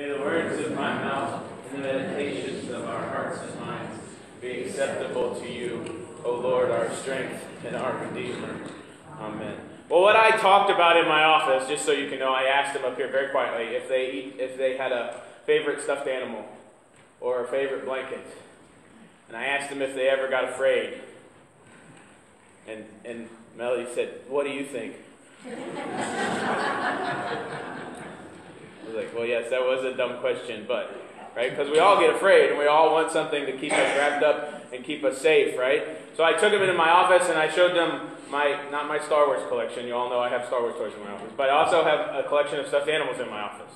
May the words of my mouth and the meditations of our hearts and minds be acceptable to you, O Lord, our strength and our Redeemer. Amen. Well, what I talked about in my office, just so you can know, I asked them up here very quietly if they eat, if they had a favorite stuffed animal or a favorite blanket, and I asked them if they ever got afraid. And and Melody said, "What do you think?" Like, well, yes, that was a dumb question, but, right? Because we all get afraid and we all want something to keep us wrapped up and keep us safe, right? So I took them into my office and I showed them my, not my Star Wars collection. You all know I have Star Wars toys in my office, but I also have a collection of stuffed animals in my office.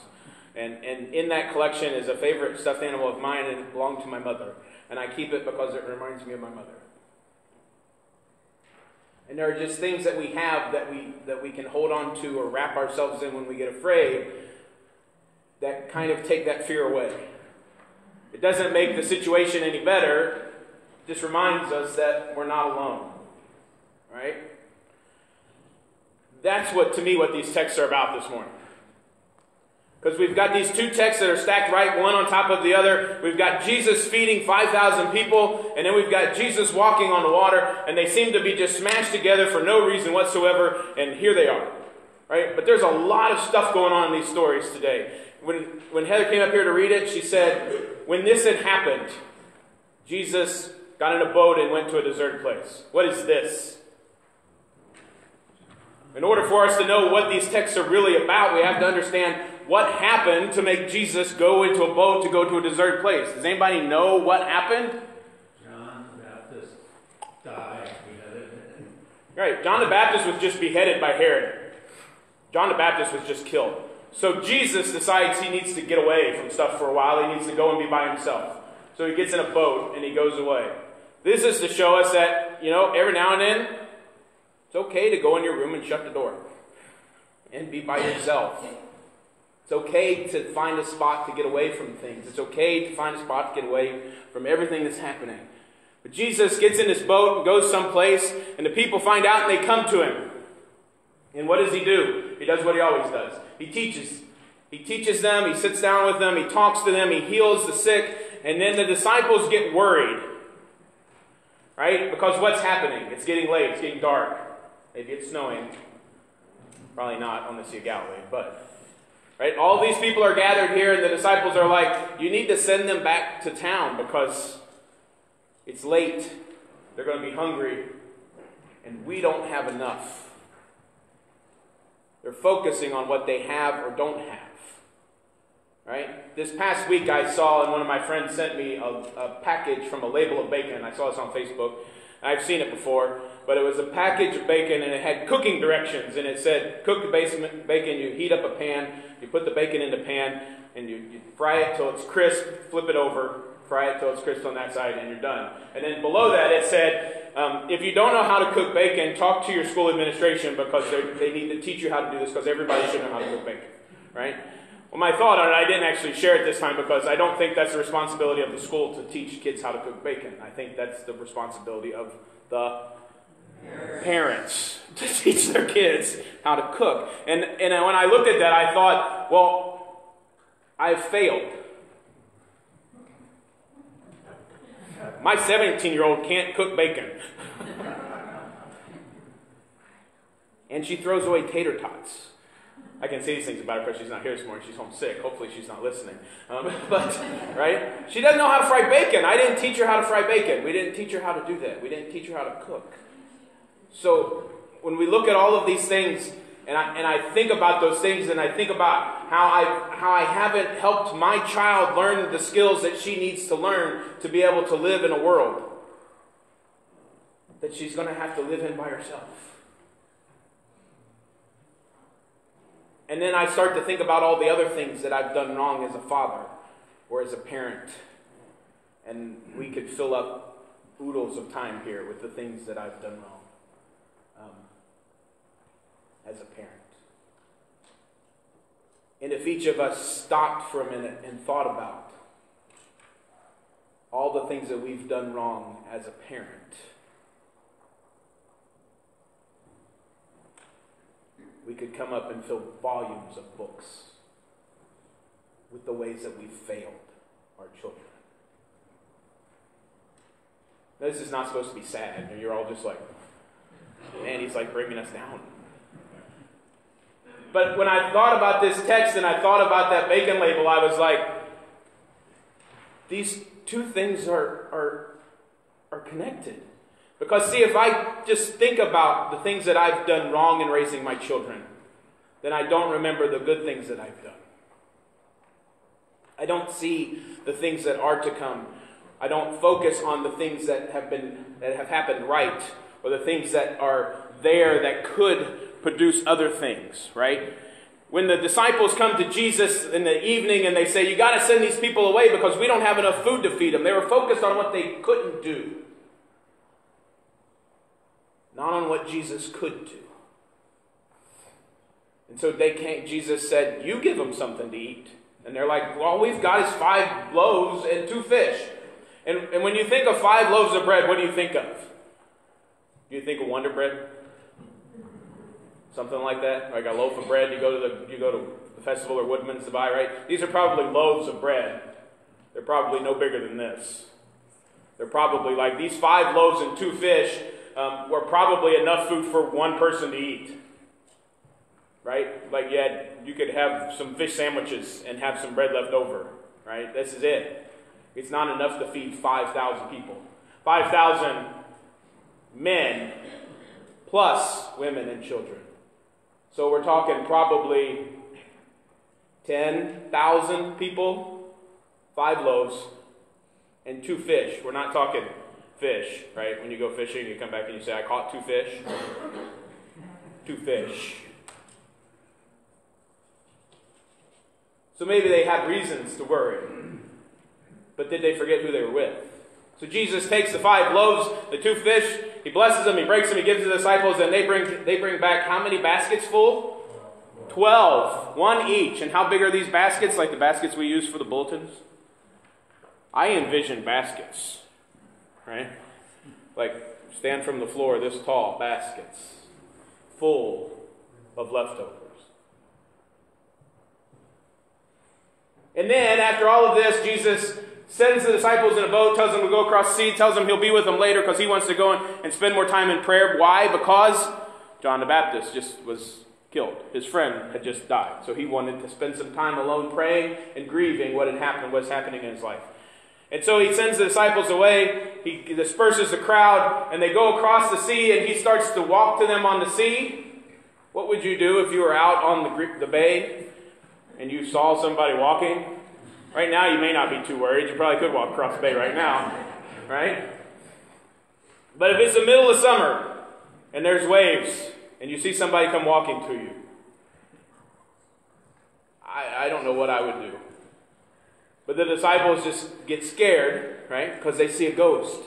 And, and in that collection is a favorite stuffed animal of mine and it belonged to my mother. And I keep it because it reminds me of my mother. And there are just things that we have that we, that we can hold on to or wrap ourselves in when we get afraid that kind of take that fear away. It doesn't make the situation any better, it just reminds us that we're not alone. Right? That's what, to me, what these texts are about this morning. Because we've got these two texts that are stacked right one on top of the other. We've got Jesus feeding 5,000 people, and then we've got Jesus walking on the water, and they seem to be just smashed together for no reason whatsoever, and here they are. Right? But there's a lot of stuff going on in these stories today. When, when Heather came up here to read it, she said, When this had happened, Jesus got in a boat and went to a deserted place. What is this? In order for us to know what these texts are really about, we have to understand what happened to make Jesus go into a boat to go to a deserted place. Does anybody know what happened? John the Baptist died. Right, John the Baptist was just beheaded by Herod. John the Baptist was just killed. So Jesus decides he needs to get away from stuff for a while. He needs to go and be by himself. So he gets in a boat and he goes away. This is to show us that, you know, every now and then, it's okay to go in your room and shut the door and be by yourself. It's okay to find a spot to get away from things. It's okay to find a spot to get away from everything that's happening. But Jesus gets in this boat and goes someplace, and the people find out and they come to him. And what does he do? He does what he always does. He teaches. He teaches them, he sits down with them, he talks to them, he heals the sick, and then the disciples get worried. Right? Because what's happening? It's getting late, it's getting dark. Maybe it's snowing. Probably not on the Sea of Galilee, but right? All these people are gathered here, and the disciples are like, You need to send them back to town because it's late. They're going to be hungry, and we don't have enough. They're focusing on what they have or don't have. Right? This past week, I saw, and one of my friends sent me a, a package from a label of bacon. I saw this on Facebook. I've seen it before, but it was a package of bacon and it had cooking directions. And it said, Cook the bacon, you heat up a pan, you put the bacon in the pan, and you, you fry it till it's crisp, flip it over, fry it till it's crisp on that side, and you're done. And then below that, it said, um, if you don't know how to cook bacon, talk to your school administration because they need to teach you how to do this because everybody should know how to cook bacon, right? Well, my thought on it, I didn't actually share it this time because I don't think that's the responsibility of the school to teach kids how to cook bacon. I think that's the responsibility of the parents to teach their kids how to cook. And, and when I looked at that, I thought, well, I've failed. My 17 year old can't cook bacon. and she throws away tater tots. I can say these things about her because she's not here this morning. She's homesick. Hopefully, she's not listening. Um, but, right? She doesn't know how to fry bacon. I didn't teach her how to fry bacon. We didn't teach her how to do that. We didn't teach her how to cook. So, when we look at all of these things, and I, and I think about those things, and I think about how I, how I haven't helped my child learn the skills that she needs to learn to be able to live in a world that she's going to have to live in by herself. And then I start to think about all the other things that I've done wrong as a father or as a parent. And we could fill up oodles of time here with the things that I've done wrong as a parent. And if each of us stopped for a minute and thought about all the things that we've done wrong as a parent, we could come up and fill volumes of books with the ways that we've failed our children. This is not supposed to be sad, and you're all just like, man, he's like bringing us down. But when I thought about this text and I thought about that bacon label, I was like, these two things are, are, are connected. Because, see, if I just think about the things that I've done wrong in raising my children, then I don't remember the good things that I've done. I don't see the things that are to come. I don't focus on the things that have been that have happened right or the things that are there that could produce other things, right? When the disciples come to Jesus in the evening and they say, You got to send these people away because we don't have enough food to feed them, they were focused on what they couldn't do, not on what Jesus could do. And so they can't, Jesus said, You give them something to eat. And they're like, Well, all we've got is five loaves and two fish. And, and when you think of five loaves of bread, what do you think of? Do you think of Wonder Bread? Something like that? Like a loaf of bread you go to the, you go to the festival or Woodman's to buy, right? These are probably loaves of bread. They're probably no bigger than this. They're probably like these five loaves and two fish um, were probably enough food for one person to eat. Right? Like you, had, you could have some fish sandwiches and have some bread left over. Right? This is it. It's not enough to feed 5,000 people. 5,000 men plus women and children. So we're talking probably 10,000 people, five loaves, and two fish. We're not talking fish, right? When you go fishing, you come back and you say, I caught two fish. two fish. So maybe they had reasons to worry. But did they forget who they were with? So Jesus takes the five loaves, the two fish, he blesses them, he breaks them, he gives the disciples, and they bring, they bring back how many baskets full? Twelve. One each. And how big are these baskets? Like the baskets we use for the bulletins? I envision baskets, right? Like stand from the floor this tall, baskets full of leftovers. And then, after all of this, Jesus sends the disciples in a boat, tells them to go across the sea, tells them he'll be with them later because he wants to go and spend more time in prayer. Why? Because John the Baptist just was killed. His friend had just died. So he wanted to spend some time alone praying and grieving what had happened, what's happening in his life. And so he sends the disciples away. He disperses the crowd, and they go across the sea, and he starts to walk to them on the sea. What would you do if you were out on the, the bay and you saw somebody walking? Right now, you may not be too worried. You probably could walk across the bay right now, right? But if it's the middle of summer and there's waves and you see somebody come walking to you, I, I don't know what I would do. But the disciples just get scared, right? Because they see a ghost.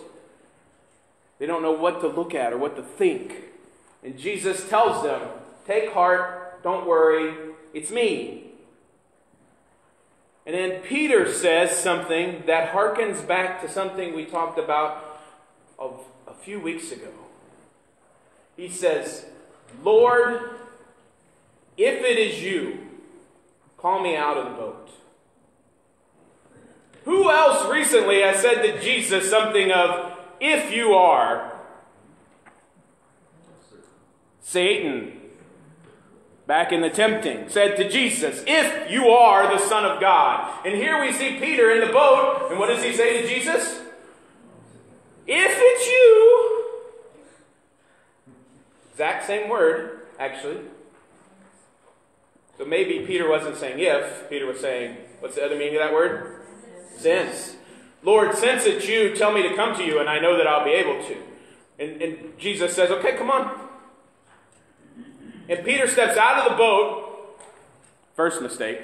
They don't know what to look at or what to think. And Jesus tells them, Take heart, don't worry, it's me. And then Peter says something that harkens back to something we talked about of a few weeks ago. He says, Lord, if it is you, call me out of the boat. Who else recently has said to Jesus something of, if you are? Satan back in the tempting, said to Jesus, If you are the Son of God. And here we see Peter in the boat, and what does he say to Jesus? If it's you. Exact same word, actually. So maybe Peter wasn't saying if, Peter was saying, what's the other meaning of that word? Since. Lord, since it's you, tell me to come to you, and I know that I'll be able to. And, and Jesus says, okay, come on. And Peter steps out of the boat. First mistake.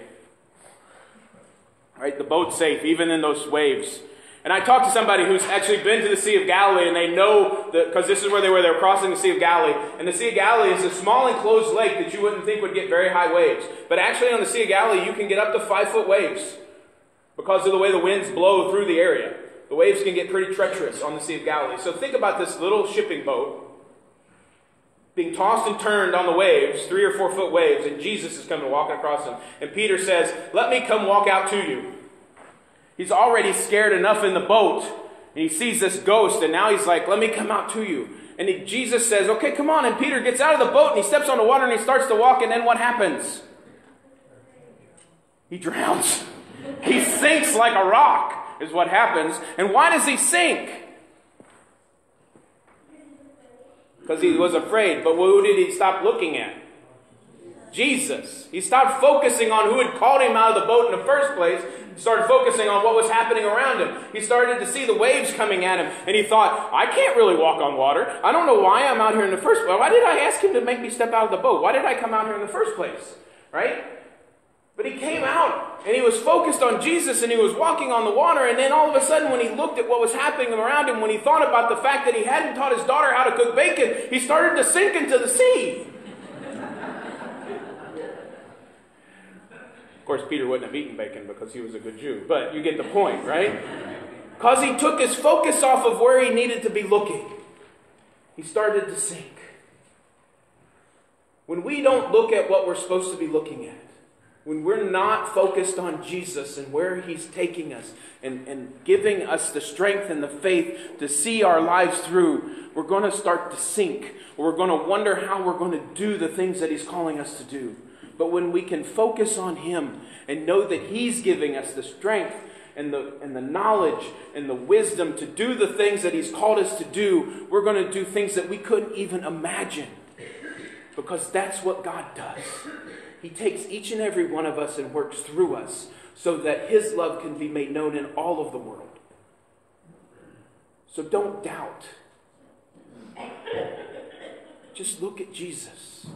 Right? The boat's safe, even in those waves. And I talked to somebody who's actually been to the Sea of Galilee, and they know that, because this is where they were, they were crossing the Sea of Galilee. And the Sea of Galilee is a small enclosed lake that you wouldn't think would get very high waves. But actually, on the Sea of Galilee, you can get up to five foot waves because of the way the winds blow through the area. The waves can get pretty treacherous on the Sea of Galilee. So think about this little shipping boat being tossed and turned on the waves, three or four foot waves, and Jesus is coming walking across them. And Peter says, Let me come walk out to you. He's already scared enough in the boat, and he sees this ghost, and now he's like, Let me come out to you. And he, Jesus says, Okay, come on. And Peter gets out of the boat, and he steps on the water, and he starts to walk, and then what happens? He drowns. He sinks like a rock, is what happens. And why does he sink? Because he was afraid. But who did he stop looking at? Jesus. He stopped focusing on who had called him out of the boat in the first place, started focusing on what was happening around him. He started to see the waves coming at him, and he thought, I can't really walk on water. I don't know why I'm out here in the first place. Why did I ask him to make me step out of the boat? Why did I come out here in the first place? Right? But he came out and he was focused on Jesus and he was walking on the water. And then all of a sudden, when he looked at what was happening around him, when he thought about the fact that he hadn't taught his daughter how to cook bacon, he started to sink into the sea. of course, Peter wouldn't have eaten bacon because he was a good Jew, but you get the point, right? Because he took his focus off of where he needed to be looking, he started to sink. When we don't look at what we're supposed to be looking at, when we're not focused on Jesus and where He's taking us and, and giving us the strength and the faith to see our lives through, we're going to start to sink. We're going to wonder how we're going to do the things that He's calling us to do. But when we can focus on Him and know that He's giving us the strength and the, and the knowledge and the wisdom to do the things that He's called us to do, we're going to do things that we couldn't even imagine. Because that's what God does. He takes each and every one of us and works through us so that His love can be made known in all of the world. So don't doubt. Just look at Jesus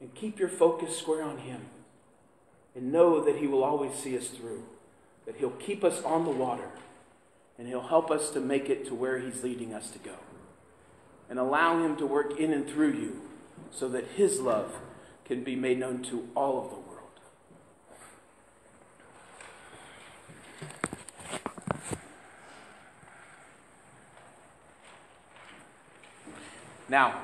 and keep your focus square on Him and know that He will always see us through, that He'll keep us on the water and He'll help us to make it to where He's leading us to go. And allow Him to work in and through you so that His love can be made known to all of the world. Now,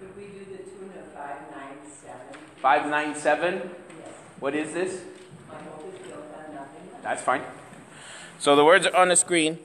Could we do the tune of five nine seven? 597, Yes. what is this? My hope is built on nothing. That's fine. So the words are on the screen.